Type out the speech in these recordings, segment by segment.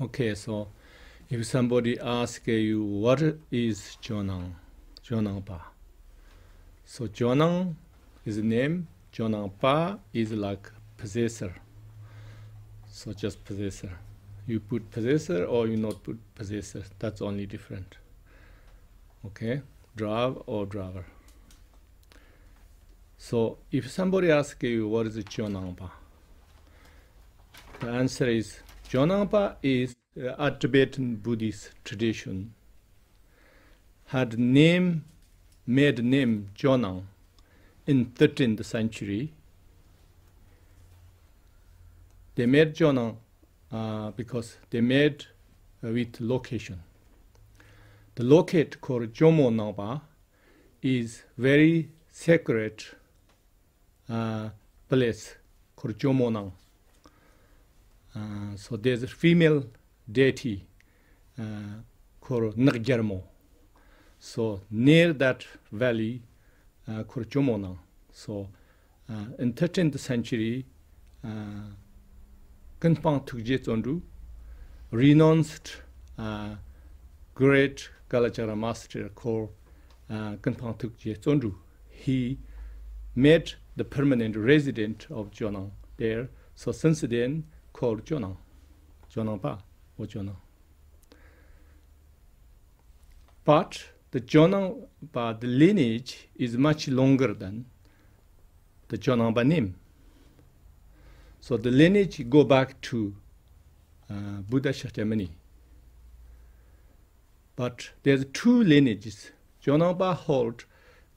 Okay, so if somebody asks you what is Jonang, Jonang Pa. So Jonang is name, Jonang Pa is like possessor. So just possessor. You put possessor or you not put possessor. That's only different. Okay, drive or driver. So if somebody asks you what is Jonang Pa, the answer is Jonangpa is a Tibetan Buddhist tradition. Had name, made name Jonang in 13th century. They made Jonang uh, because they made uh, with location. The locate called Jomo Nangpa is very sacred uh, place called Jomo Nang. Uh, so there's a female deity uh, called Nagjarmo. So near that valley, uh, called Jomona. So uh, in 13th century, uh, Genpang Tukje Tsondru renounced uh, great Kalachara master called uh, Genpang Tukje Tsondru. He made the permanent resident of Jonang there. So since then, kor jo nang jo nang pa wo jo but the Jonang Ba the lineage is much longer than the Jonang Ba name. So the lineage go back to uh, Buddha Shakyamuni. But there's two lineages. Jonang Ba hold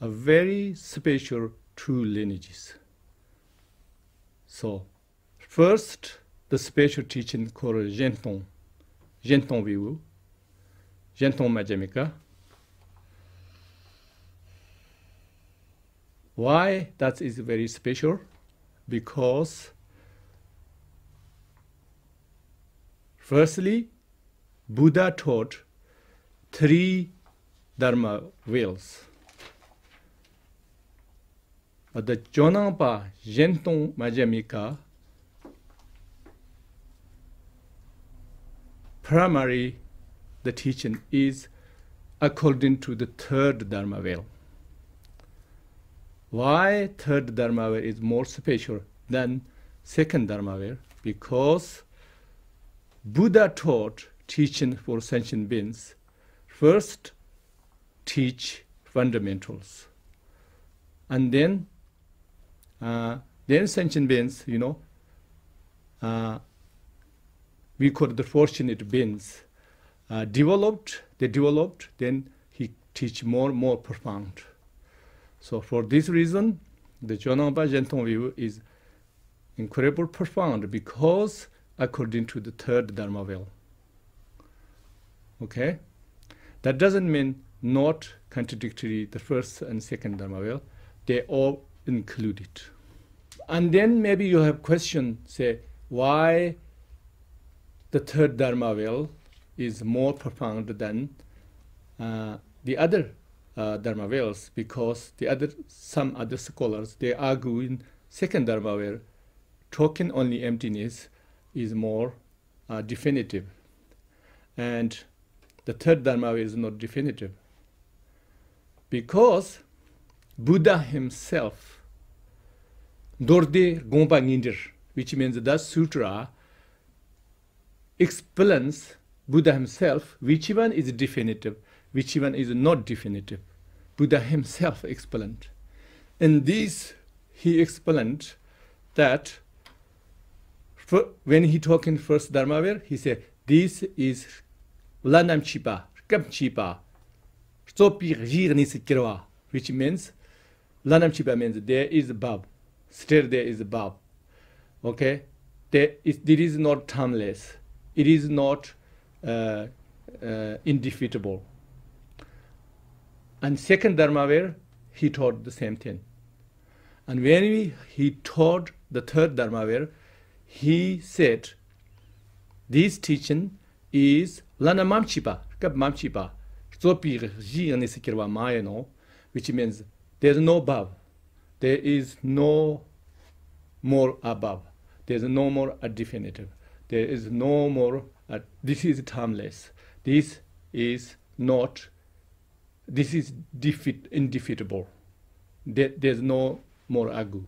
a very special two lineages. So first the special teaching called Genton, Genton Vivu, Genton Majamika. Why that is very special? Because firstly, Buddha taught three Dharma wheels. But the Jonangpa Genton Majamika primary the teaching is according to the third Dharma wheel. Why third Dharma wheel is more special than second Dharma wheel? Because Buddha taught teaching for sentient beings. First, teach fundamentals, and then, uh, then sentient beings, you know, uh, we call the fortunate beings, uh, developed, they developed, then he teach more, more profound. So for this reason, the Jonangpa Gentong view is incredible profound because according to the third Dharma wheel. Okay? That doesn't mean not contradictory the first and second Dharma wheel. They all included. And then maybe you have question, say, why the third Dharma wheel is more profound than uh, the other uh, Dharma wheels because the other some other scholars they argue in second Dharma wheel talking only emptiness is more uh, definitive. And the third Dharma is not definitive. Because Buddha himself Dorde Gompa Nindir which means that sutra explains Buddha himself which one is definitive, which one is not definitive. Buddha himself explained. In this, he explained that when he talked in first Dharma he said, this is lanam chipa, kam chipa, which means lanam chipa means there is bab, still there is bab. Okay? There is, there is not timeless it is not uh, uh, indefeatable. And second Dharma he taught the same thing. And when we, he taught the third Dharma he said, this teaching is lana mamchipa, kab mamchipa, which means there's no above, there is no more above, there's no more a definitive there is no more uh, this is timeless. This is not, this is defeat, indefeatable. There, there's no more agu.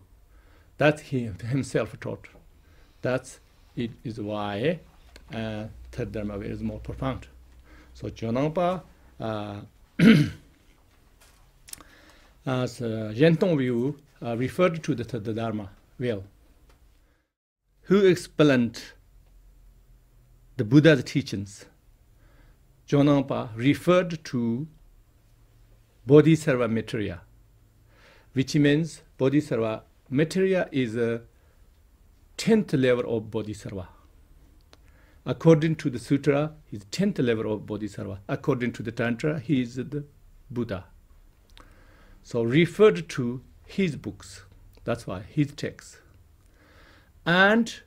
That he himself taught. That's it is why uh, third dharma is more profound. So Jonangpa, uh, as uh, Gentong view, uh, referred to the third dharma wheel. Who explained the Buddha's teachings? Jonangpa referred to Bodhisattva Maitreya, which means Bodhisattva Maitreya is a tenth level of Bodhisattva. According to the sutra, he's tenth level of Bodhisattva. According to the Tantra, he is the Buddha. So referred to his books. That's why his texts. And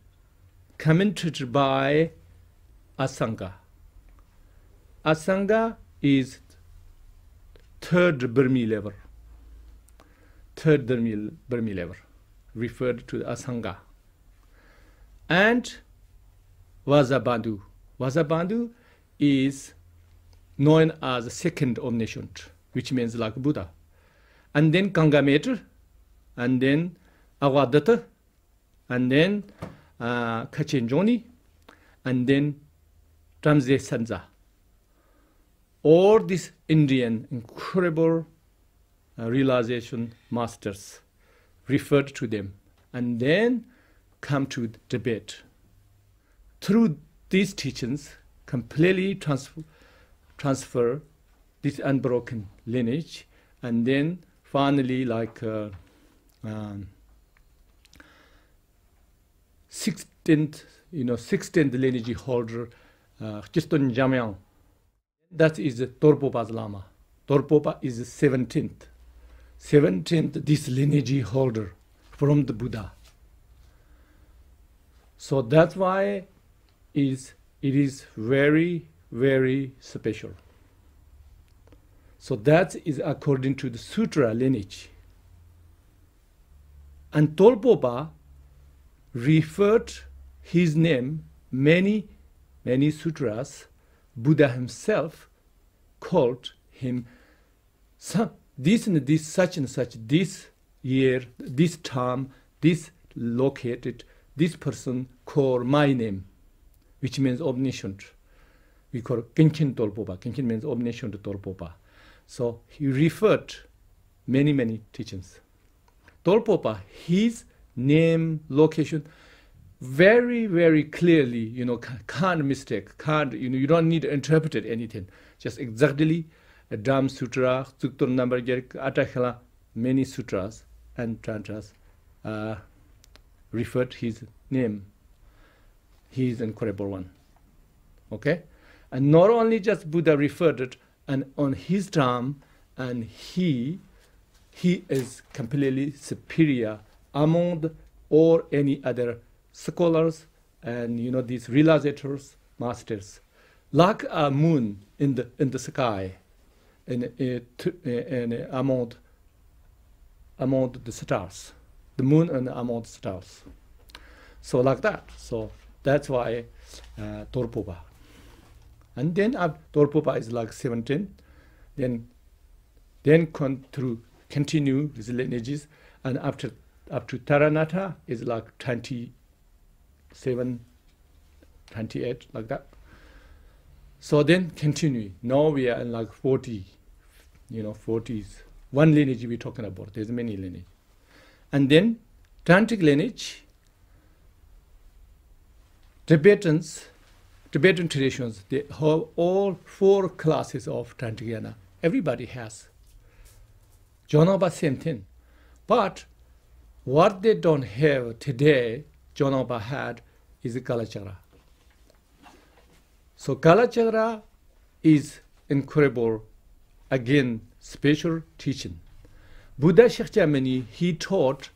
commented by Asanga. Asanga is third Burmese level. Third Burmese level referred to Asanga. And Vazabandhu. Vazabandhu is known as second omniscient, which means like Buddha. And then Kangametra, and then Avadatta, and then uh, Kachinjoni, and then Sanza. All these Indian incredible uh, realization masters referred to them, and then come to debate through these teachings, completely transfer, transfer this unbroken lineage, and then finally, like uh, um, 16th, you know, 16th lineage holder, Khchiston Jamyang. That is Torpopa's Lama. Torpopa is 17th. 17th, this lineage holder from the Buddha. So that's why is it is very, very special. So that is according to the Sutra lineage. And Tolpopa referred his name many many sutras, Buddha himself called him this and this, such and such, this year, this term, this located, this person called my name, which means omniscient. We call it Kinkin Dolpopa. Kinkin means omniscient Dolpopa. So he referred many, many teachings. Dolpopa, his name, location, very, very clearly, you know, can't mistake, can't, you know, you don't need to interpret anything. Just exactly a Dham Sutra, Suktur number, Atakhala, many sutras and tantras uh, referred his name he is incredible one. Okay? And not only just Buddha referred it, and on his term, and he, he is completely superior among or any other scholars and you know these realizators, masters, like a moon in the in the sky, and in, in among among the stars, the moon and among stars. So like that. So that's why uh, Dolpopa. And then uh, Dolpopa is like 17. Then then con through continue with lineages. And after up to Taranatha is like 27, 28, like that. So then continue. Now we are in like 40, you know, 40s. One lineage we're talking about. There's many lineage. And then Tantric lineage Tibetans, Tibetan traditions, they have all four classes of Tantrayana. Everybody has. Jonaba, same thing. But what they don't have today, Jonaba had is Kalachakra. So Kalachakra is incredible, again, special teaching. Buddha Shakyamuni, he taught,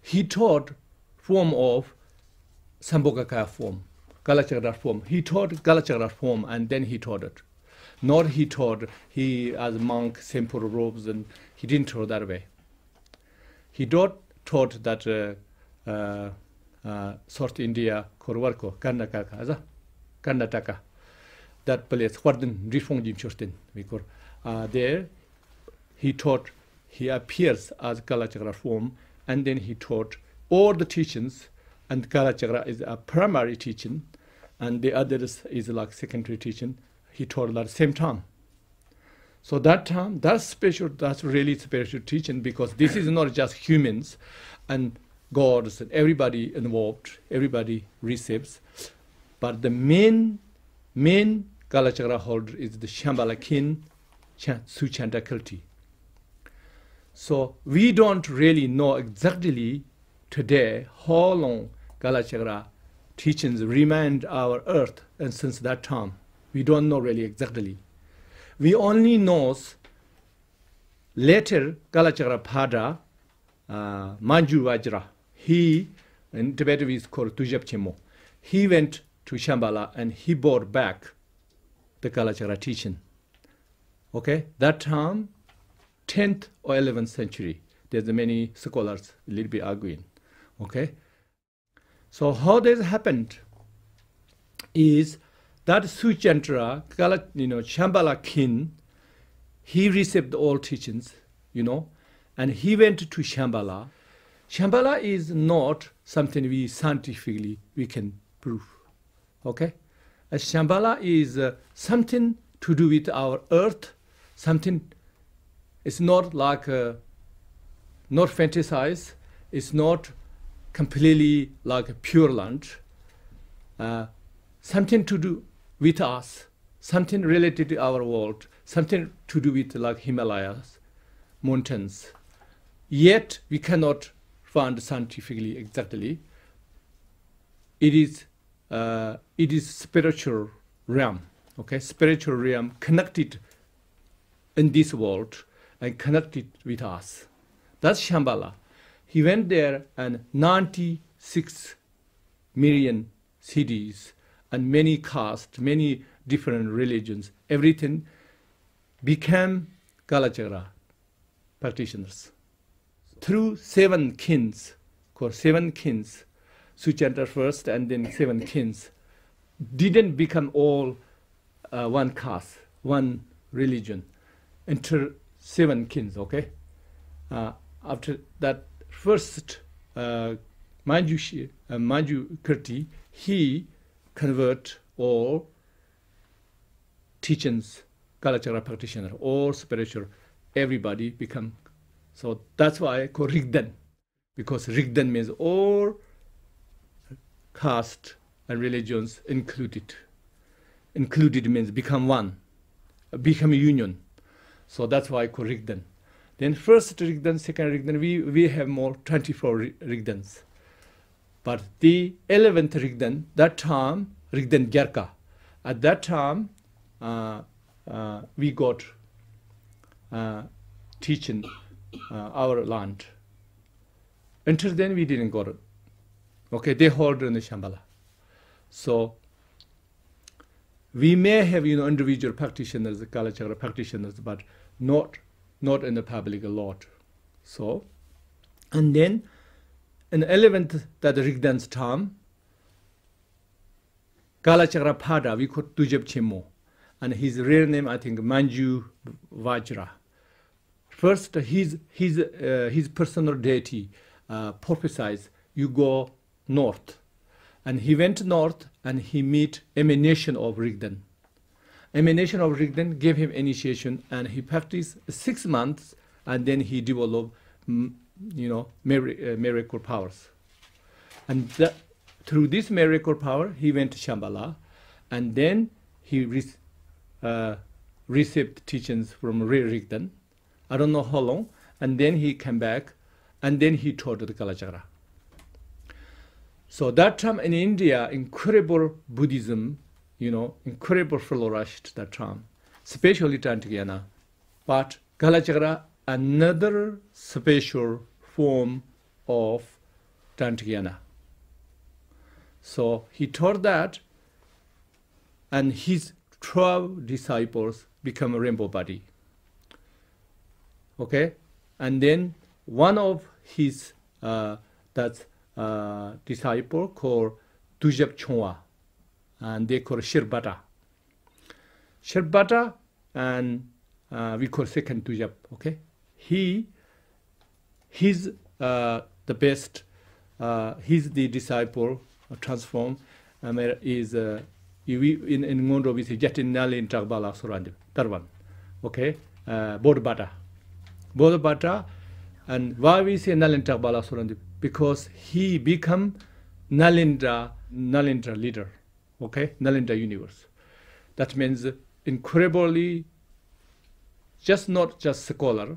he taught form of Sambhogakaya form, Kalachakra form. He taught Kalachakra form and then he taught it. Not he taught, he as a monk, simple robes, and he didn't taught that way. He taught, taught that uh, South India, Korwarko. That place, Hwarden Rifongjim Churtin, because uh, there he taught, he appears as Kalachakra form, and then he taught all the teachings, and Kalachakra is a primary teaching, and the others is like secondary teaching. He taught at the same time. So that time, that's special, that's really special teaching because this is not just humans and gods and everybody involved, everybody receives. But the main, main Kalachakra holder is the Shambhala king, Suchandakilti. So we don't really know exactly today how long Kalachakra teachings remained our earth and since that time. We don't know really exactly. We only know later Kalachakra Pada, uh, Manju Vajra, he, in Tibet is called Tujab Chemo, he went to Shambhala and he brought back the Kalachakra teaching. Okay, that time, 10th or 11th century, there's many scholars a little bit arguing. Okay, so how this happened is that Suchandra, you know, Shambhala king, he received all teachings, you know, and he went to Shambhala. Shambhala is not something we scientifically we can prove. Okay, As Shambhala is uh, something to do with our earth, something. It's not like uh, not fantasize. It's not completely like pure land. Uh, something to do with us, something related to our world, something to do with like Himalayas, mountains. Yet we cannot find scientifically exactly. It is uh, it is spiritual realm, okay, spiritual realm connected in this world and connected with us. That's Shambhala. He went there and 96 million cities and many castes, many different religions, everything became Kalachakra practitioners. Through seven kings, called seven kings, Suchandra first and then seven kings, didn't become all uh, one caste, one religion, until seven kings, okay? Uh, after that first uh, Manju, uh, Kirti, he convert all teachings, Kalachakra practitioner, all spiritual, everybody become. So that's why I call Rigdan, because Rigdan means all caste and religions included. Included means become one, become a union. So that's why I call Rigdan. Then first Rigdan, second Rigdan, we, we have more 24 Rigdans. But the 11th Rigdan, that time, Rigdan Gyarka, at that time, uh, uh, we got uh, teaching Uh, our land. Until then, we didn't got it. Okay, they hold in the Shambhala. So we may have you know individual practitioners, Kalachakra practitioners, but not not in the public a lot. So, and then in the 11th that Rigdan's term, Kalachakra Pada, we call Tujab Chemo, and his real name I think Manju Vajra. First, his his uh, his personal deity uh, prophesies you go north, and he went north and he meet emanation of Rigdan. Emanation of Rigdan gave him initiation, and he practiced six months, and then he developed, mm, you know, uh, miracle powers. And that, through this miracle power, he went to Shambhala, and then he re uh, received teachings from Rigdan. I don't know how long, and then he came back, and then he taught the Kalachakra. So that time in India, incredible Buddhism you know, incredible flourished that time, especially Tantrayana. But Kalachakra, another special form of Tantrayana. So he taught that, and his 12 disciples become a rainbow body. Okay? And then one of his uh, that uh, disciple called Tujab Chonwa, and they call Shirbata. Shirbata and uh, we call second Tujab, okay? He, he's uh, the best, uh, he's the disciple, transform, um, is, uh, in, in Ngondo we say Jatin Nalin Tagbala Surandib, Tarwan, okay? Uh. Bodhbata, and why we say Nalin Tagbala Surandib? Because he become Nalindra, Nalindra leader, okay? Nalindra universe. That means incredibly just not just scholar,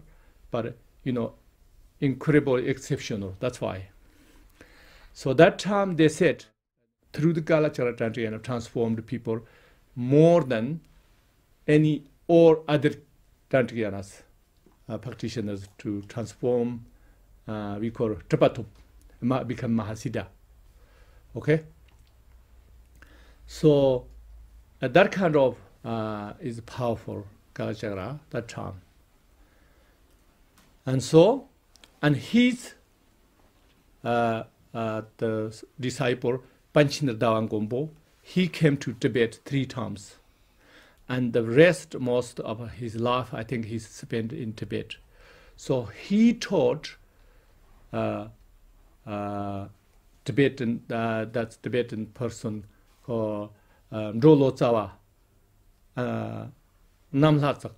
but you know, incredible, exceptional. That's why. So that time they said, through the Kalachakra Tantra, transformed people more than any or other Tantrayanas, uh, practitioners to transform, uh, we call Trapatup, become Mahasiddha. Okay? So uh, that kind of uh, is powerful Kalachakra that time. And so, and his uh, uh, the disciple Panchindra Dawangombo, he came to Tibet three times. and the rest most of his life i think he spent in tibet. So he taught uh uh tibetan uh, that's tibetan person called uh, uh, tsawa uh, namla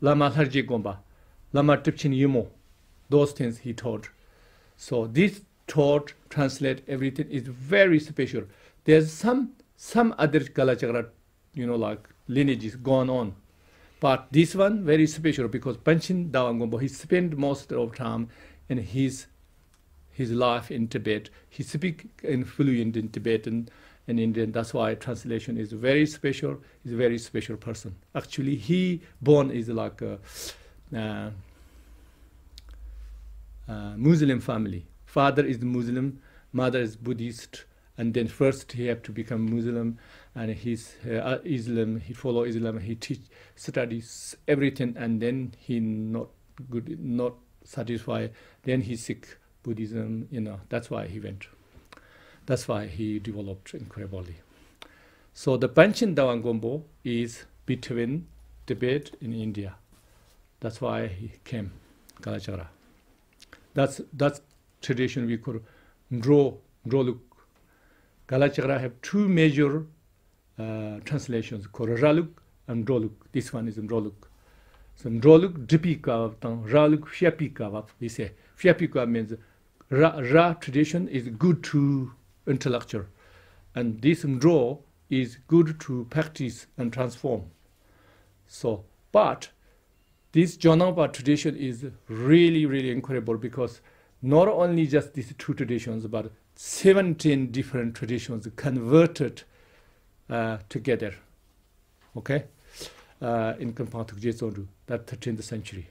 lama harji gomba lama tipchin yimo those things he taught. So this taught translate everything is very special. There's some some other kalachakra you know like lineages going on. But this one very special because Panchin Dawangombo, he spent most of time in his his life in Tibet. He speak in fluent in Tibetan and Indian. That's why translation is very special. He's a very special person. Actually, he born is like a, uh, uh, Muslim family. Father is Muslim, mother is Buddhist, and then first he have to become Muslim, and he's uh, Islam. He follow Islam. He teach, studies everything, and then he not good, not satisfied. Then he seek Buddhism. You know that's why he went. That's why he developed incredibly. So the Panchin Dawangombo is between Tibet and India. That's why he came, Kalachakra. That's that's tradition we call draw Ndroluk. Kalachakra have two major uh, translations koraluk and droluk this one is droluk. So droluk dipi ka tan raluk shapi ka va they say. Shapi ka means ra, ra tradition is good to intellectual. And this draw is good to practice and transform. So but this Jonapa tradition is really, really incredible because not only just these two traditions, but 17 different traditions converted uh, together. Okay? Uh, in Kampang Tukje Zondu, that 13th century.